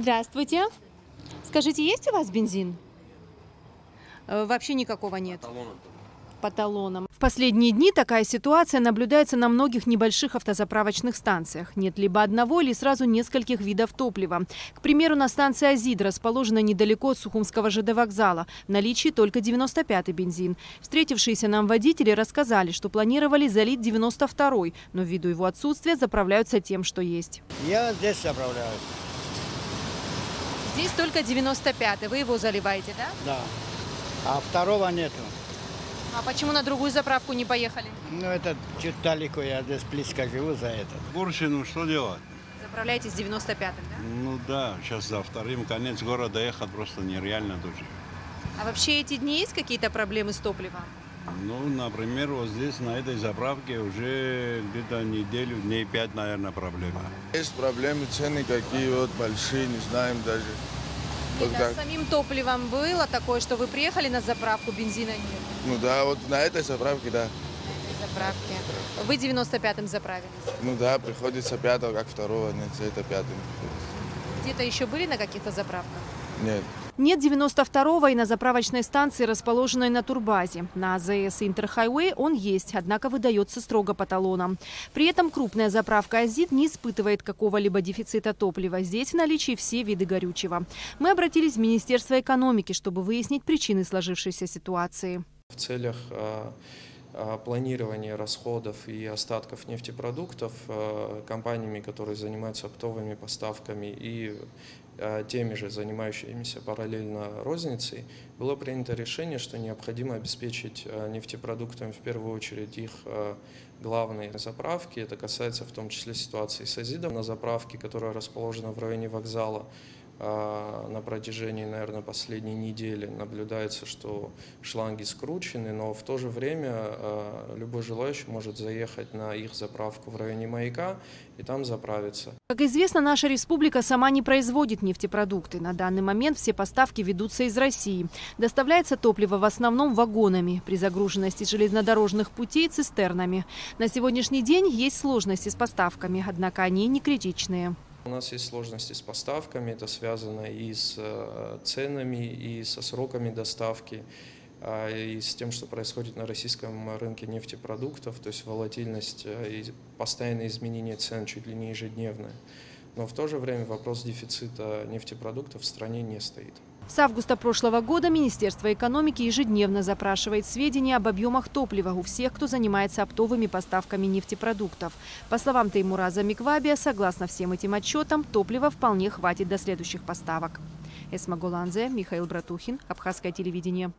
Здравствуйте. Скажите, есть у вас бензин? Э, Вообще никакого нет. По талонам. В последние дни такая ситуация наблюдается на многих небольших автозаправочных станциях. Нет либо одного, или сразу нескольких видов топлива. К примеру, на станции «Азид», расположенной недалеко от Сухумского ЖД вокзала, в наличии только 95-й бензин. Встретившиеся нам водители рассказали, что планировали залить 92-й, но ввиду его отсутствия заправляются тем, что есть. Я здесь заправляюсь, Здесь только 95-й. Вы его заливаете, да? да. А второго нету. А почему на другую заправку не поехали? Ну, это чуть далеко, я здесь близко живу за это. Гурщину что делать? Заправляетесь 95-м, да? Ну да, сейчас за вторым конец города ехать просто нереально тоже. А вообще эти дни есть какие-то проблемы с топливом? Ну, например, вот здесь, на этой заправке, уже где-то неделю, дней пять, наверное, проблема. Есть проблемы, цены какие вот большие, не знаем даже. Вот Нет, а как. с самим топливом было такое, что вы приехали на заправку, бензина нет Ну да, вот на этой заправке, да. на заправке. Вы 95-м заправились. Ну да, приходится пятого, как второго, нет, это пятым. Где-то еще были на каких-то заправках? Нет. Нет 92-го и на заправочной станции, расположенной на турбазе. На АЗС Интерхайвей он есть, однако выдается строго по талонам. При этом крупная заправка «Азит» не испытывает какого-либо дефицита топлива. Здесь в наличии все виды горючего. Мы обратились в Министерство экономики, чтобы выяснить причины сложившейся ситуации. В целях а, планирования расходов и остатков нефтепродуктов а, компаниями, которые занимаются оптовыми поставками и а, теми же занимающимися параллельно розницей, было принято решение, что необходимо обеспечить нефтепродуктами в первую очередь их главные заправки. Это касается в том числе ситуации с Азидом на заправке, которая расположена в районе вокзала. А, на протяжении, наверное, последней недели наблюдается, что шланги скручены, но в то же время а, любой желающий может заехать на их заправку в районе маяка и там заправиться. Как известно, наша республика сама не производит нефтепродукты. На данный момент все поставки ведутся из России. Доставляется топливо в основном вагонами, при загруженности железнодорожных путей – цистернами. На сегодняшний день есть сложности с поставками, однако они не критичные. У нас есть сложности с поставками, это связано и с э, ценами, и со сроками доставки, а, и с тем, что происходит на российском рынке нефтепродуктов, то есть волатильность э, и постоянное изменение цен чуть ли не ежедневное. Но в то же время вопрос дефицита нефтепродуктов в стране не стоит. С августа прошлого года Министерство экономики ежедневно запрашивает сведения об объемах топлива у всех, кто занимается оптовыми поставками нефтепродуктов. По словам Теймураза Миквабия, согласно всем этим отчетам, топлива вполне хватит до следующих поставок. Эсма Голанзе, Михаил Братухин, Абхазское телевидение.